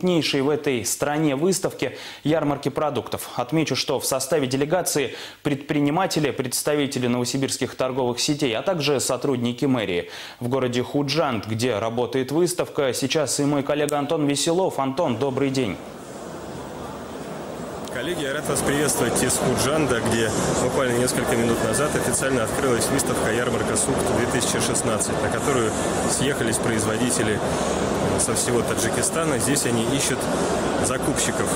крупнейшей в этой стране выставки ярмарки продуктов. Отмечу, что в составе делегации предприниматели, представители новосибирских торговых сетей, а также сотрудники мэрии. В городе Худжант, где работает выставка, сейчас и мой коллега Антон Веселов. Антон, добрый день. Коллеги, я рад вас приветствовать из Худжанда, где буквально несколько минут назад официально открылась выставка «Ярмарка СУКТ-2016», на которую съехались производители со всего Таджикистана. Здесь они ищут закупщиков,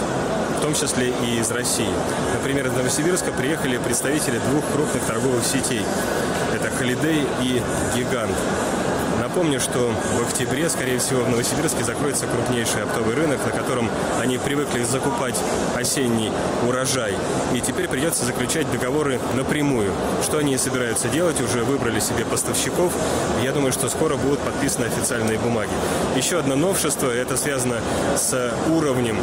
в том числе и из России. Например, из Новосибирска приехали представители двух крупных торговых сетей. Это «Холидей» и «Гигант». Напомню, что в октябре, скорее всего, в Новосибирске закроется крупнейший оптовый рынок, на котором они привыкли закупать осенний урожай. И теперь придется заключать договоры напрямую. Что они собираются делать, уже выбрали себе поставщиков. Я думаю, что скоро будут подписаны официальные бумаги. Еще одно новшество, это связано с уровнем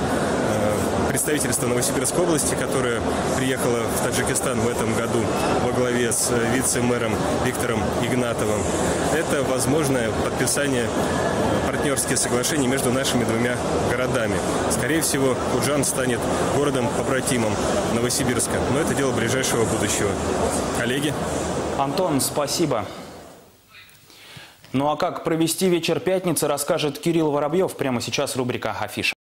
представительство Новосибирской области, которое приехало в Таджикистан в этом году во главе с вице-мэром Виктором Игнатовым. Это возможное подписание партнерские соглашения между нашими двумя городами. Скорее всего, Куджан станет городом-побратимом Новосибирска, но это дело ближайшего будущего. Коллеги? Антон, спасибо. Ну а как провести вечер пятницы, расскажет Кирилл Воробьев. Прямо сейчас рубрика «Афиша».